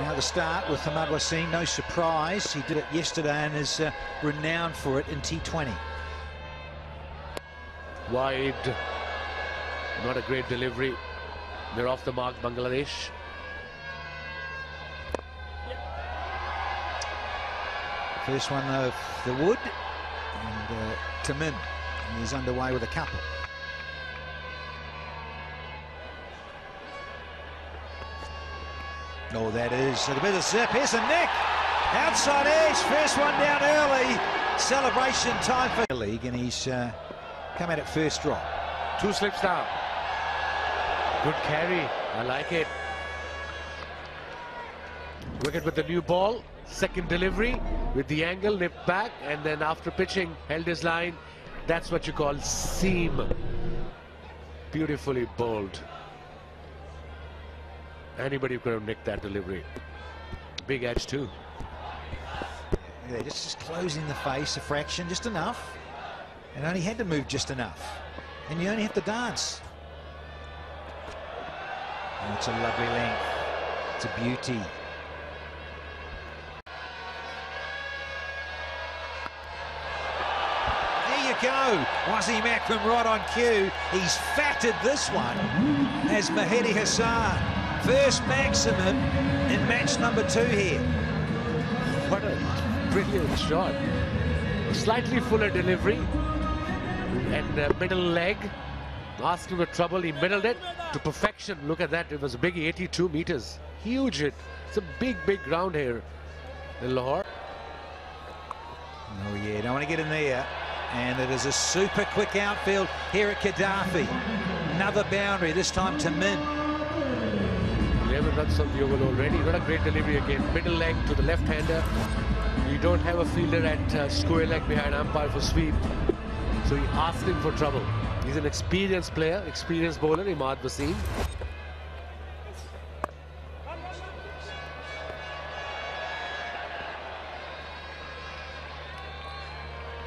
Now the start with Imad Wasim, no surprise. He did it yesterday and is uh, renowned for it in T20. Wide. Not a great delivery. They're off the mark, Bangladesh. First one of the wood and uh, Tamim. And he's underway with a couple. Oh, that is a bit of zip. Here's a nick. Outside edge. First one down early. Celebration time for the league, and he's uh, come at it first drop. Two slips down. Good carry. I like it. Wicket with the new ball. Second delivery with the angle, nipped back, and then after pitching, held his line. That's what you call seam. Beautifully bowled. Anybody could have nicked that delivery. Big edge too. Yeah, just, just closing the face a fraction, just enough. And only had to move just enough. And you only have to dance. Oh, it's a lovely length. It's a beauty. There you go. Wasim Akram right on cue. He's fatted this one as Mahedi Hassan. First maximum in match number two here. What a brilliant shot. Slightly fuller delivery and uh, middle leg. Asking for trouble, he middled it to perfection. Look at that, it was a big 82 meters. Huge hit. It's a big, big ground here in Lahore. Oh yeah, don't want to get in there. And it is a super quick outfield here at Gaddafi. Another boundary, this time to Min. 11 runs on the over already. What a great delivery again. Middle leg to the left-hander. You don't have a fielder at uh, square leg behind umpire for sweep. So he asked him for trouble. He's an experienced player, experienced bowler, Imad Wasim.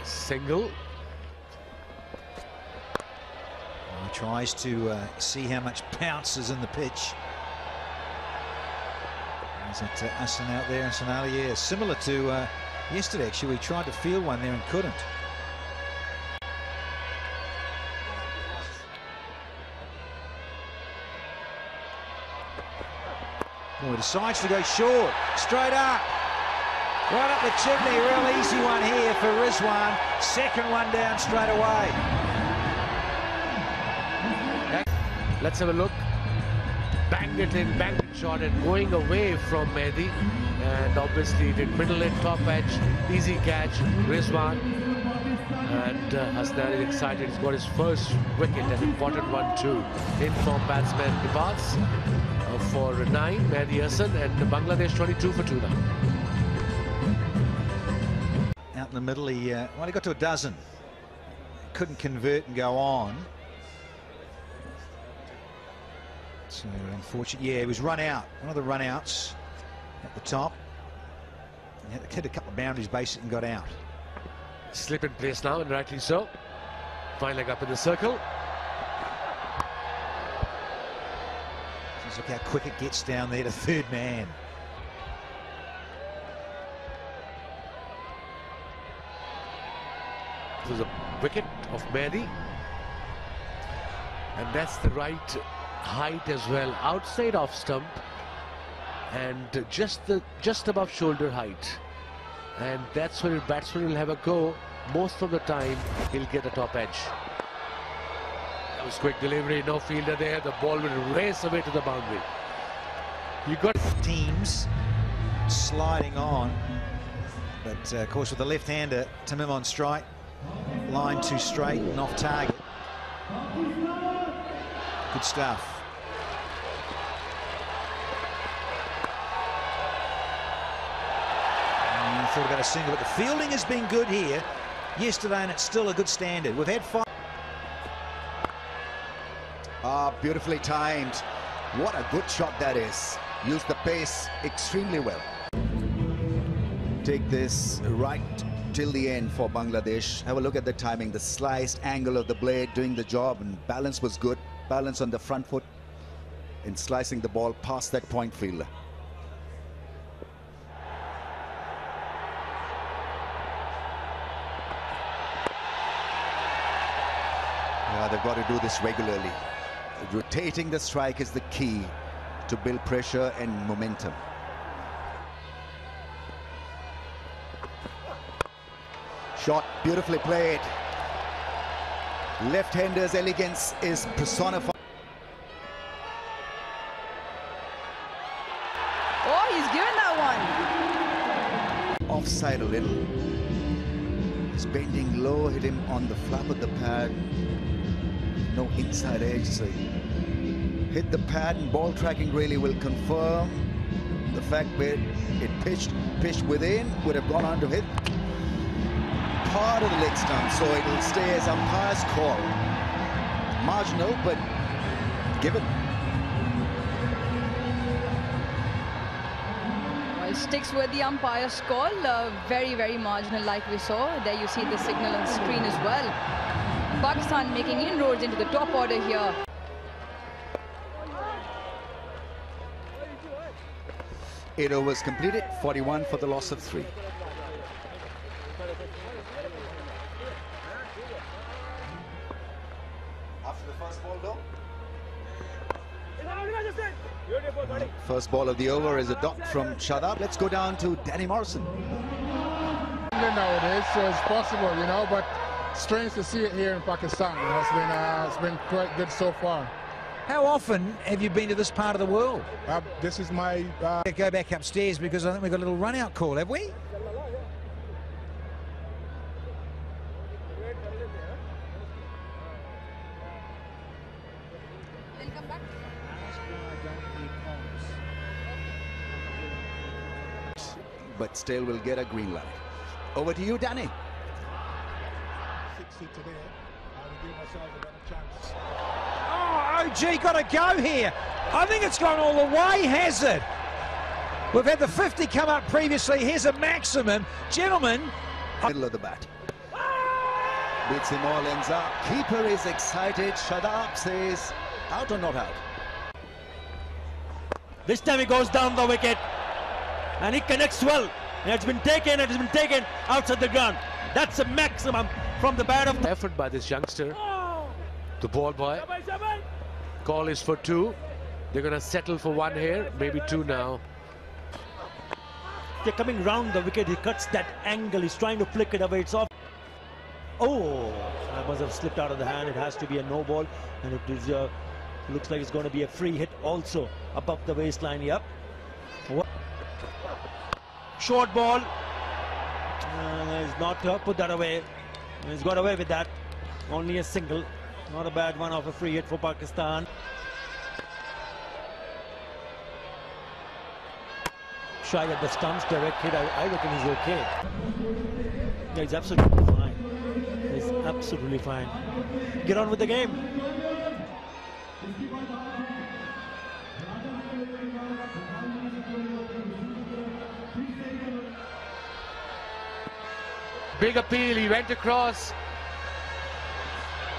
Single. He tries to uh, see how much pounce is in the pitch. Is it uh, Hassan out there and Sonali? Yeah, similar to uh, yesterday actually. We tried to field one there and couldn't. Oh, he decides to go short, straight up. Right up the chimney, real easy one here for Rizwan. Second one down straight away. Let's have a look. Banged it in, banged shot and going away from Mehdi. And obviously did middle and top edge, easy catch, Rizwan. And uh, Hasnain is excited, he's got his first wicket, an important one too. In from batsman departs uh, for 9, Mehdi Hassan and Bangladesh 22 for 2 now. Out in the middle, he uh, well, he got to a dozen. Couldn't convert and go on. So unfortunate. Yeah, he was run out. One of the run outs at the top. He hit a couple of boundaries basic and got out. Slip in place now, and rightly so. Fine leg up in the circle. Just look how quick it gets down there to third man. Was a wicket of Mehdi. And that's the right height as well, outside off stump. And just the just above shoulder height. And that's where batsman will have a go. Most of the time, he'll get the top edge. That was quick delivery, no fielder there. The ball will race away to the boundary. You got Teams sliding on. But uh, of course with the left-hander, Tamim on strike. Line too straight and off target. Good stuff. And you thought about a single, but the fielding has been good here yesterday, and it's still a good standard. We've had five. Ah, beautifully timed. What a good shot that is. Used the pace extremely well. Take this right till the end for Bangladesh. Have a look at the timing, the sliced angle of the blade doing the job, and balance was good. Balance on the front foot in slicing the ball past that point fielder. Got to do this regularly. Rotating the strike is the key to build pressure and momentum. Shot beautifully played. Left-hander's elegance is personified. Oh, he's given that one. Offside a little. He's bending low, hit him on the flap of the pad. No inside edge, so hit the pad and ball tracking really will confirm the fact that it pitched pitched within, would have gone on to hit part of the leg stump, so it'll stay as umpire's call. Marginal, but given. Well, sticks with the umpire's call. Uh, very, very marginal, like we saw. There you see the signal on screen as well. Pakistan making inroads into the top order here. Eight overs completed, 41 for the loss of three. After the first ball, though. First ball of the over is a dot from Shadab. Let's go down to Danny Morrison. nowadays, so it's possible, you know, but strange to see it here in Pakistan. You know, it's been uh, it's been quite good so far. How often have you been to this part of the world? Uh, this is my uh, Go back upstairs because I think we've got a little run out call, have we? but still will get a green light. Over to you, Danny. 60 today. I will give myself a better chance. Oh, OG got to go here. I think it's gone all the way, has it? We've had the 50 come up previously. Here's a maximum. Gentlemen, Middle of the bat. Beats him all ends up. Keeper is excited. Shadab says, out or not out? This time he goes down the wicket and he connects well. And it's been taken, it has been taken outside the ground. That's a maximum from the bat of Effort by this youngster. The ball boy. Call is for two. They're going to settle for one here, maybe two now. They're coming round the wicket. He cuts that angle. He's trying to flick it away. It's off. Oh, that must have slipped out of the hand. It has to be a no ball. And it is, uh, looks like it's going to be a free hit also above the waistline. Yep. What? Short ball. Uh, he's not uh, put that away. He's got away with that. Only a single. Not a bad one off a free hit for Pakistan. Shy at the stumps, direct hit. I, I reckon he's okay. Yeah, he's absolutely fine. He's absolutely fine. Get on with the game. Big appeal. He went across.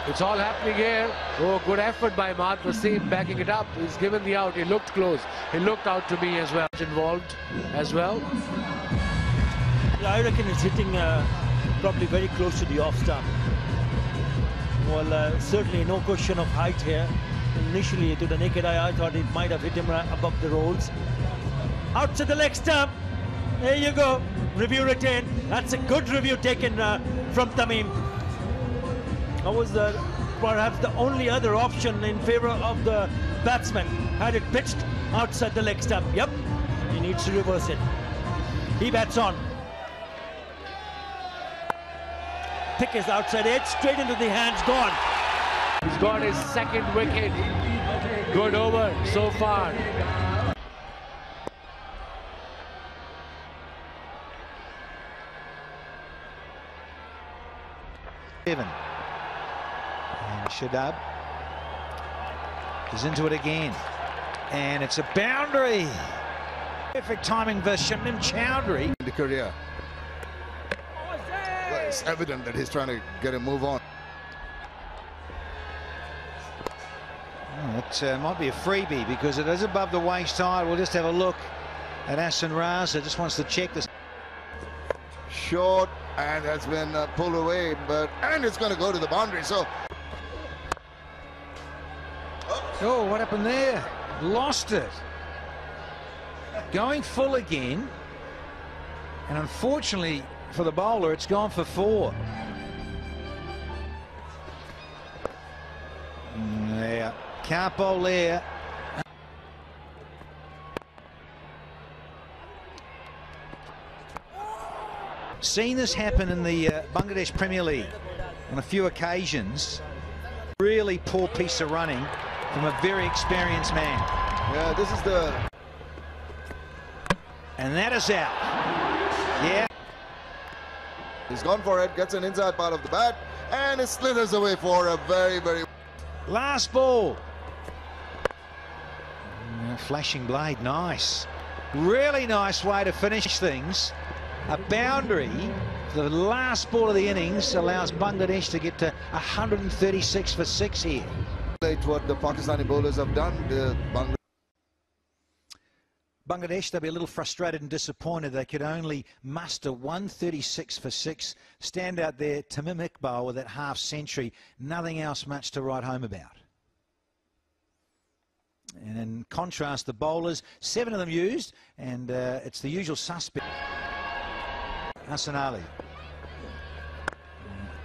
It's all happening here. Oh, good effort by Imad Wasim backing it up. He's given the out. He looked close. He looked out to me as well. Involved as well. I reckon it's hitting uh, probably very close to the off stump. Well, uh, certainly no question of height here. Initially, to the naked eye, I thought it might have hit him above the rolls. Out to the leg stump. There you go. Review retained. That's a good review taken uh, from Tamim. That was perhaps the only other option in favor of the batsman. Had it pitched outside the leg stump. Yep, he needs to reverse it. He bats on. Pick is outside edge, straight into the hands, gone. He's got his second wicket. Good over so far. Evan. And Shadab is into it again. And it's a boundary. Perfect timing for Shamim Chowdhury. the career. Well, it's evident that he's trying to get a move on. Oh, it uh, might be a freebie because it is above the waist high. We'll just have a look at Ahsan Raza. Just wants to check this. Short and has been uh, pulled away, but and it's going to go to the boundary. So Oh, what happened there? Lost it. Going full again. And unfortunately for the bowler, it's gone for four. Yeah, can't bowl there. Seen this happen in the uh, Bangladesh Premier League on a few occasions. Really poor piece of running from a very experienced man. Yeah, this is the And that is out. Yeah. He's gone for it, gets an inside part of the bat, and it slithers away for a very, very. Last ball. Flashing blade, nice. Really nice way to finish things. A boundary the last ball of the innings allows Bangladesh to get to 136 for six here. Late what the Pakistani bowlers have done. Bangladesh Bangladesh, they'll be a little frustrated and disappointed. They could only muster 136 for six. Stand out there, Tamim Iqbal with that half century. Nothing else much to write home about. And in contrast, the bowlers, seven of them used, and uh, it's the usual suspect. Hassan Ali.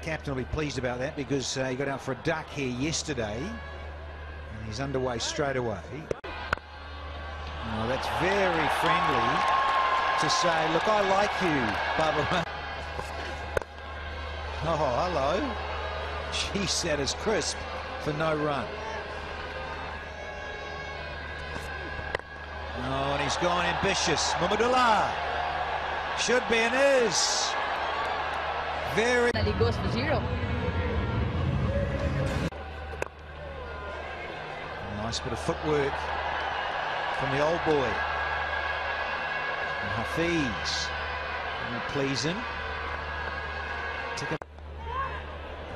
Captain will be pleased about that because uh, he got out for a duck here yesterday. And he's underway straight away. Oh, that's very friendly to say, look, I like you, Bubba. Oh, hello. Geez, that is crisp for no run. Oh, and he's gone ambitious. Mahmudullah. Should be and is. Very. And he goes for zero. Nice bit of footwork from the old boy. And Hafiz. Will please him.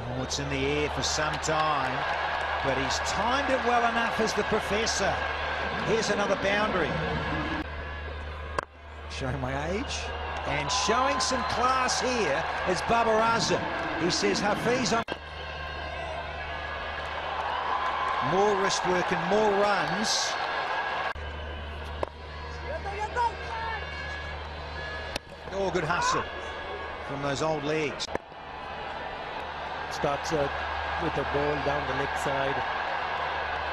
Oh, it's in the air for some time. But he's timed it well enough as the professor. Here's another boundary. Showing my age. And showing some class here is Babar Azam. He says Hafiz on more wrist work and more runs. Oh, good hustle from those old legs. Starts uh, with a ball down the leg side.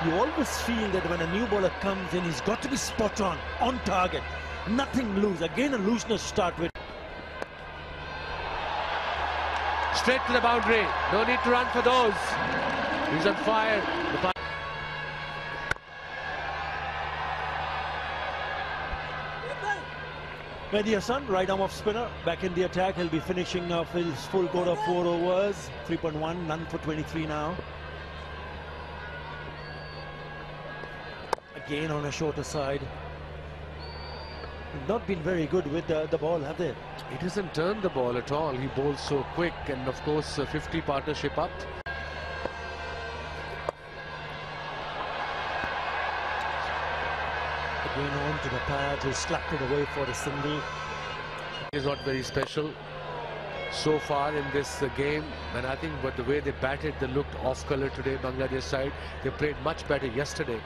You always feel that when a new bowler comes in, he's got to be spot on, on target. Nothing loose. Again, a looseness start with. Straight to the boundary. No need to run for those. He's on fire. Mehdi Hassan, right arm off spinner, back in the attack. He'll be finishing off his full quota of four overs. 3.1, none for 23 now. Again on a shorter side. Not been very good with the, the ball, have they? He doesn't turn the ball at all. He bowls so quick, and of course, a 50 partnership up. Again on to the pad, he slapped it away for the single. Is not very special so far in this uh, game, and I think but the way they batted, they looked off color today. Bangladesh side, they played much better yesterday.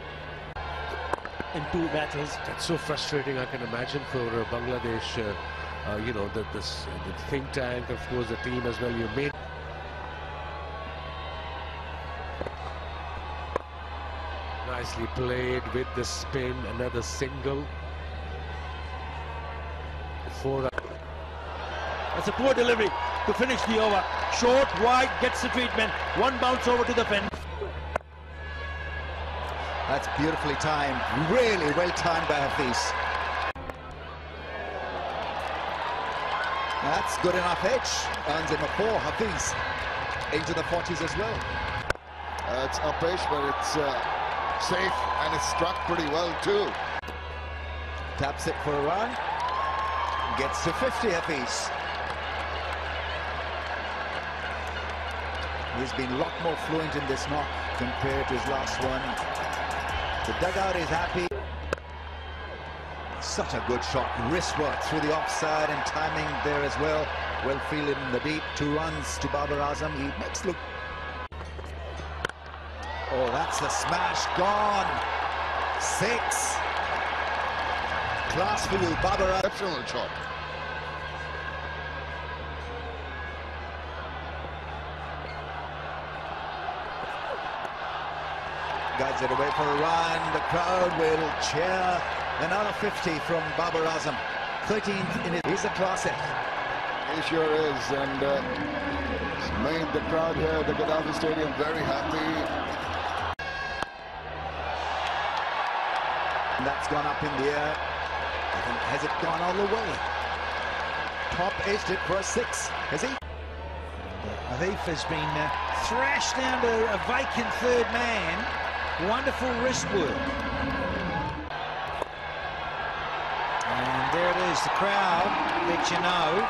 In two batters. That's so frustrating. I can imagine for uh, Bangladesh. Uh, uh, you know, the, this, the think tank, of course, the team as well. You made nicely played with the spin, another single. Four. That's a poor delivery to finish the over. Short, wide, gets the treatment. One bounce over to the fence. That's beautifully timed. Really well timed by Hafiz. That's good enough edge. Earns him a four. Hafiz into the 40s as well. Uh, it's upish, but it's uh, safe and it's struck pretty well too. Taps it for a run. Gets to 50, Hafiz. He's been a lot more fluent in this knock compared to his last one. The dugout is happy. Such a good shot. Wrist work through the offside and timing there as well. Well fielded in the deep. Two runs to Babar Azam. He makes look. Oh, that's a smash gone. Six. Class for you, Barbara. Exceptional shot. Guides it away for a run. The crowd will cheer. Another 50 from Babar Azam. 13th in it. He's a classic. He sure is, and uh, it's made the crowd here at the Gaddafi Stadium very happy. And that's gone up in the air. And has it gone all the way? Top edged it for a six. Has he? Afif has been uh, thrashed down to a vacant third man. Wonderful wrist work. And there it is, the crowd let you know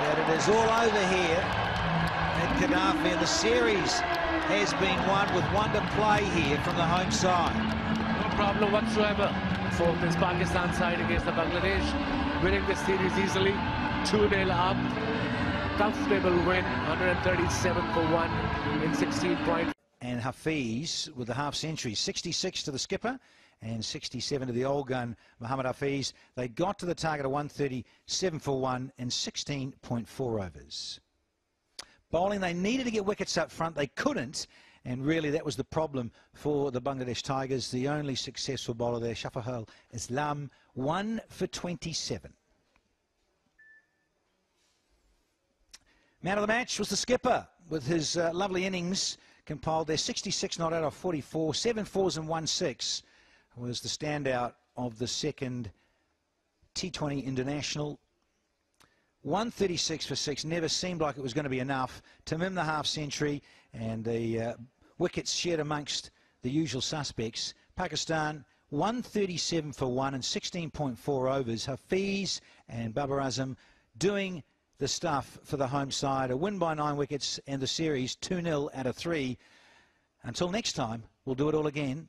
that it is all over here at Gaddafi and the series has been won with one to play here from the home side. No problem whatsoever for this Pakistan side against the Bangladesh. Winning the series easily, 2-0 up. Comfortable win, 137 for 1 in 16 points. And Hafiz with the half century. 66 to the skipper and 67 to the old gun, Muhammad Hafiz. They got to the target of 137 for 1 in 16.4 overs. Bowling, they needed to get wickets up front. They couldn't. And really, that was the problem for the Bangladesh Tigers. The only successful bowler there, Shafiul Islam, 1 for 27. Man of the match was the skipper with his uh, lovely innings compiled there 66 not out of 44 seven fours and one six was the standout of the second T20 International. 136 for six never seemed like it was going to be enough to Tamim the half century and the uh, wickets shared amongst the usual suspects. Pakistan 137 for one and 16.4 overs. Hafiz and Babar Azam doing the stuff for the home side. A win by nine wickets and the series 2-0 out of three. Until next time, we'll do it all again